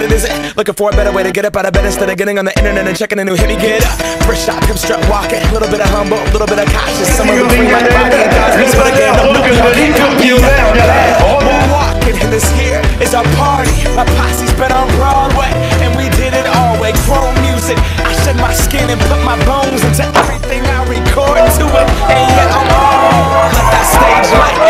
Looking for a better way to get up out of bed instead of getting on the internet and checking a new hit. Me get up. First shot, hip strut walking. A little bit of humble, a little bit of cautious. Somewhere between my body and God's mix with a game. No, no, Walking, and this here is our party. My posse's been on Broadway, and we did it all way. Chrome music. I shed my skin and put my bones into everything I record to it. And yet I'm. Let that stage light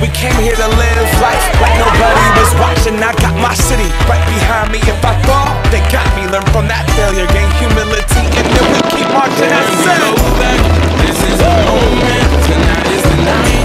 We came here to live life like nobody was watching. I got my city right behind me. If I fall, they got me. Learn from that failure, gain humility, and then we keep marching. Back. This is the moment. Tonight is the night.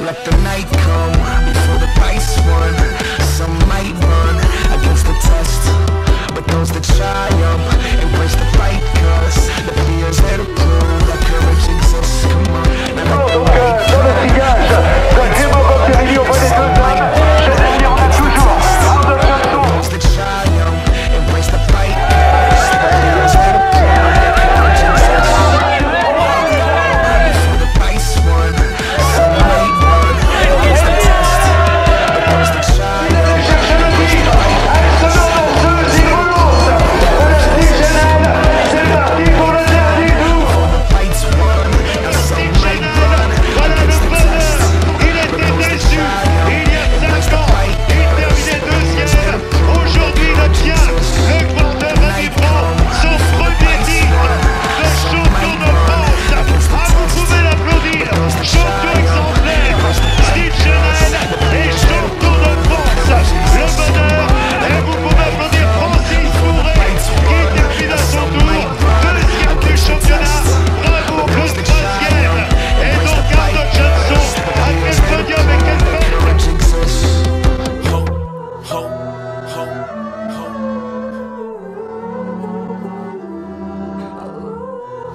Let the night come before the price run. Some might run against the test, but those that triumph embrace the fight. Cause the fear's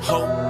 Hope.